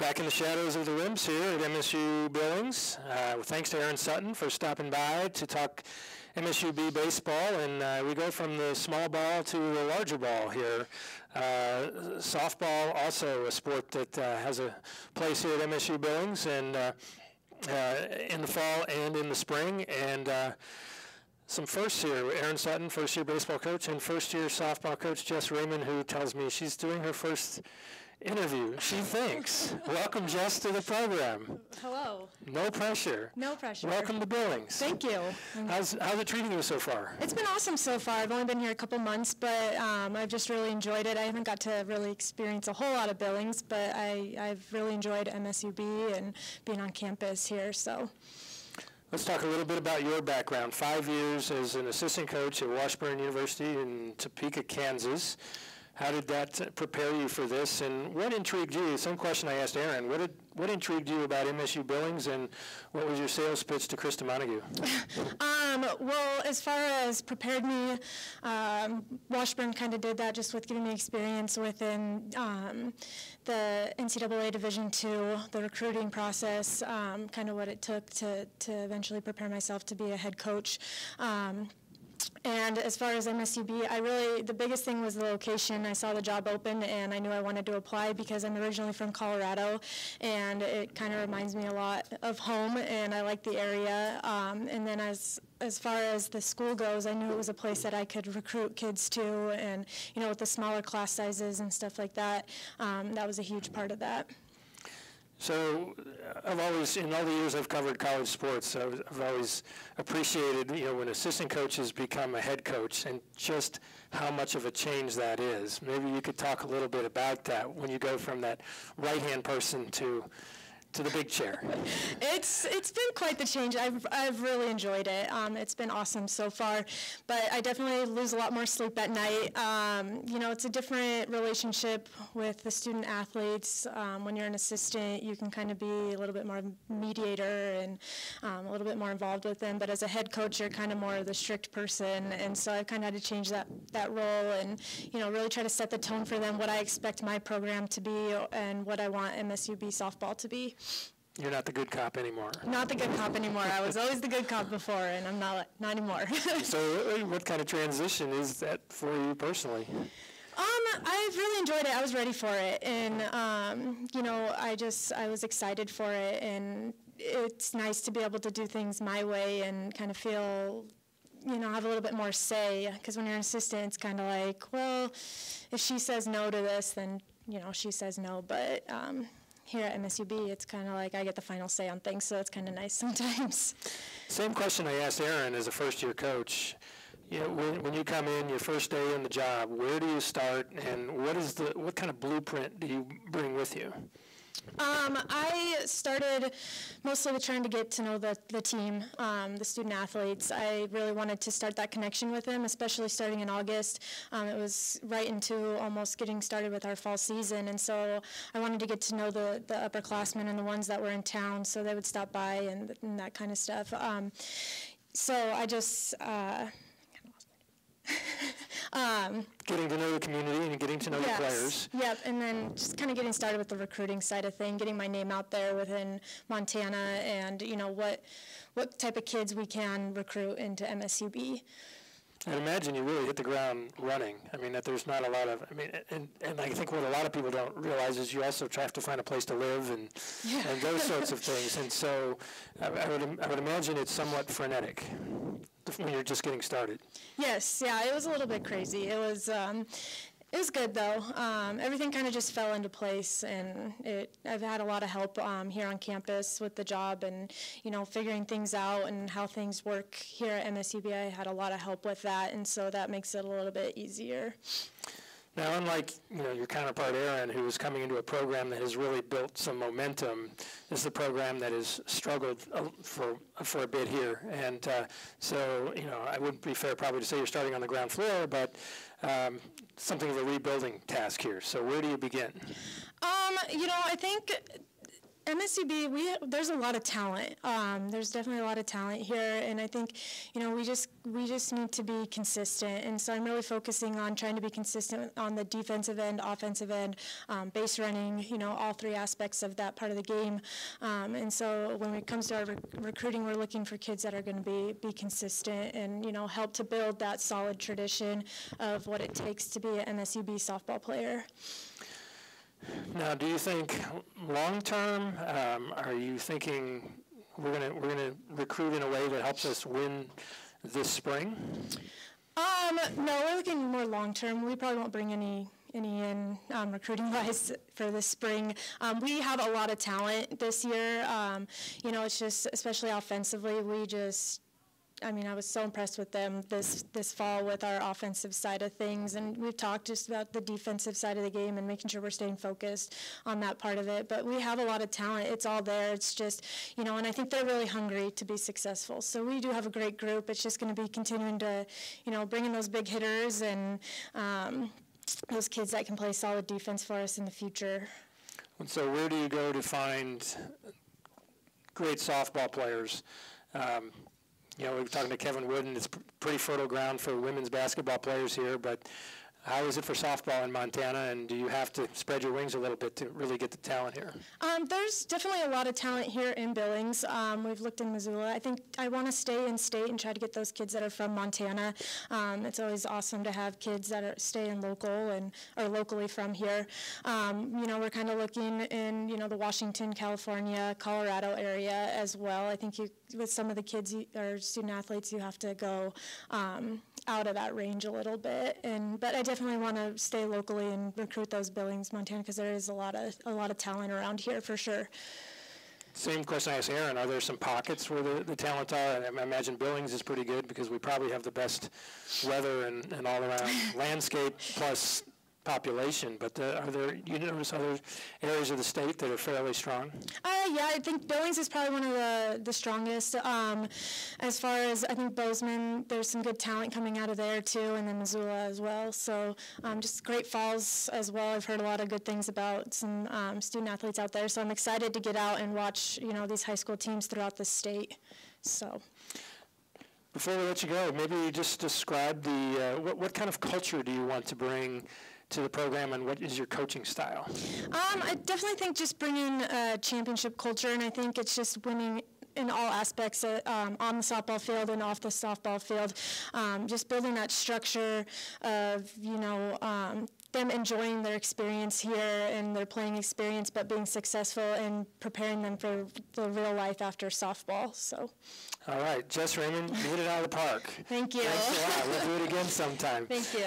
Back in the shadows of the rims here at MSU Billings. Uh, thanks to Aaron Sutton for stopping by to talk MSUB baseball. And uh, we go from the small ball to the larger ball here. Uh, softball, also a sport that uh, has a place here at MSU Billings, and uh, uh, in the fall and in the spring. And some firsts here. Aaron Sutton, first year baseball coach, and first year softball coach Jess Rayman, who tells me she's doing her first interview, she thinks. Welcome, Jess, to the program. Hello. No pressure. No pressure. Welcome to Billings. Thank you. How's, how's it treating you so far? It's been awesome so far. I've only been here a couple months, but um, I've just really enjoyed it. I haven't got to really experience a whole lot of Billings, but I, I've really enjoyed MSUB and being on campus here, so. Let's talk a little bit about your background. Five years as an assistant coach at Washburn University in Topeka, Kansas. How did that prepare you for this, and what intrigued you? Some question I asked Aaron. What did what intrigued you about MSU Billings, and what was your sales pitch to Krista Montague? um, well, as far as prepared me, um, Washburn kind of did that just with giving me experience within um, the NCAA Division II, the recruiting process, um, kind of what it took to to eventually prepare myself to be a head coach. And as far as MSUB, I really, the biggest thing was the location. I saw the job open and I knew I wanted to apply because I'm originally from Colorado and it kind of reminds me a lot of home and I like the area. Um, and then as, as far as the school goes, I knew it was a place that I could recruit kids to and, you know, with the smaller class sizes and stuff like that, um, that was a huge part of that. So I've always, in all the years I've covered college sports, I've, I've, always appreciated, you know, when assistant coaches become a head coach and just how much of a change that is. Maybe you could talk a little bit about that when you go from that right-hand person to to the big chair? It's it's been quite the change. I've I've really enjoyed it. Um, it's been awesome so far, but I definitely lose a lot more sleep at night. Um, you know, it's a different relationship with the student athletes. Um, when you're an assistant, you can kind of be a little bit more mediator and um, a little bit more involved with them. But as a head coach, you're kind of more of the strict person, and so I've kind of had to change that that role and you know really try to set the tone for them, what I expect my program to be, and what I want MSUB softball to be. You're not the good cop anymore. Not the good cop anymore. I was always the good cop before, and I'm not not anymore. so, uh, what kind of transition is that for you personally? Um, I've really enjoyed it. I was ready for it, and um, you know, I just I was excited for it, and it's nice to be able to do things my way and kind of feel you know, have a little bit more say. Because when you're an assistant, it's kind of like, well, if she says no to this, then you know she says no. But um, here at MSUB, it's kind of like I get the final say on things, so it's kind of nice sometimes. Same question I asked Aaron as a first-year coach. You know, when, when you come in, your first day in the job, where do you start, and what is the what kind of blueprint do you bring with you? Um, I started mostly with trying to get to know the, the team, um, the student athletes. I really wanted to start that connection with them, especially starting in August. Um, it was right into almost getting started with our fall season, and so I wanted to get to know the, the upperclassmen and the ones that were in town, so they would stop by and, and that kind of stuff. Um, so I just. Uh, um, getting to know the community and getting to know yes, the players. Yep, and then just kind of getting started with the recruiting side of thing, getting my name out there within Montana, and you know what what type of kids we can recruit into MSUB. I'd imagine you really hit the ground running. I mean, that there's not a lot of, I mean, and, and I think what a lot of people don't realize is you also have to find a place to live and, yeah. and those sorts of things. And so I, I, would, I would imagine it's somewhat frenetic when you're just getting started. Yes, yeah, it was a little bit crazy. It was, um, it was good though. Um, everything kind of just fell into place, and it, I've had a lot of help um, here on campus with the job and you know figuring things out and how things work here at MSUB. I had a lot of help with that, and so that makes it a little bit easier. Now, unlike you know your counterpart Aaron, who is coming into a program that has really built some momentum, this is a program that has struggled for for a bit here, and uh, so you know I wouldn't be fair probably to say you're starting on the ground floor, but um, something of a rebuilding task here. So where do you begin? Um, you know, I think MSUB, we there's a lot of talent. Um, there's definitely a lot of talent here, and I think, you know, we just we just need to be consistent. And so I'm really focusing on trying to be consistent on the defensive end, offensive end, um, base running. You know, all three aspects of that part of the game. Um, and so when it comes to our rec- recruiting, we're looking for kids that are going to be be consistent and you know help to build that solid tradition of what it takes to be an MSUB softball player. Now, do you think long-term, um, are you thinking we're gonna, we're gonna recruit in a way that helps us win this spring? Um, no, we're looking more long term. We probably won't bring any any in um, recruiting wise for this spring. Um, we have a lot of talent this year. Um, you know, it's just especially offensively, we just I mean, I was so impressed with them this this fall with our offensive side of things, and we've talked just about the defensive side of the game and making sure we're staying focused on that part of it. But we have a lot of talent; it's all there. It's just, you know, and I think they're really hungry to be successful. So we do have a great group. It's just going to be continuing to, you know, bring in those big hitters and um, those kids that can play solid defense for us in the future. And so, where do you go to find great softball players? Um, you know, we were talking to Kevin Woodin. It's pr- pretty fertile ground for women's basketball players here, but how is it for softball in Montana? And do you have to spread your wings a little bit to really get the talent here? Um, there's definitely a lot of talent here in Billings. Um, we've looked in Missoula. I think I want to stay in state and try to get those kids that are from Montana. Um, it's always awesome to have kids that are stay in local and are locally from here. Um, you know, we're kind of looking in you know the Washington, California, Colorado area as well. I think you with some of the kids you, or student athletes, you have to go um, out of that range a little bit. And but I definitely want to stay locally and recruit those Billings, Montana, because there is a lot of a lot of talent around here for sure. Same question I asked Aaron. Are there some pockets where the, the talent are? I imagine Billings is pretty good because we probably have the best weather and, and all around landscape plus population, but uh, are there, you notice other areas of the state that are fairly strong? Uh, yeah, I think Billings is probably one of the, the strongest. Um, as far as, I think Bozeman, there's some good talent coming out of there too, and then Missoula as well. So um, just Great Falls as well. I've heard a lot of good things about some um, student athletes out there. So I'm excited to get out and watch, you know, these high school teams throughout the state. So. Before we let you go, maybe you just describe the, uh, what, what kind of culture do you want to bring to the program, and what is your coaching style? Um, I definitely think just bringing a championship culture, and I think it's just winning in all aspects uh, um, on the softball field and off the softball field. Um, just building that structure of, you know, um, them enjoying their experience here and their playing experience, but being successful and preparing them for the real life after softball. So. All right, Jess Rayman, you hit it out of the park. Thank you. Thanks a lot. We'll do it again sometime. Thank you.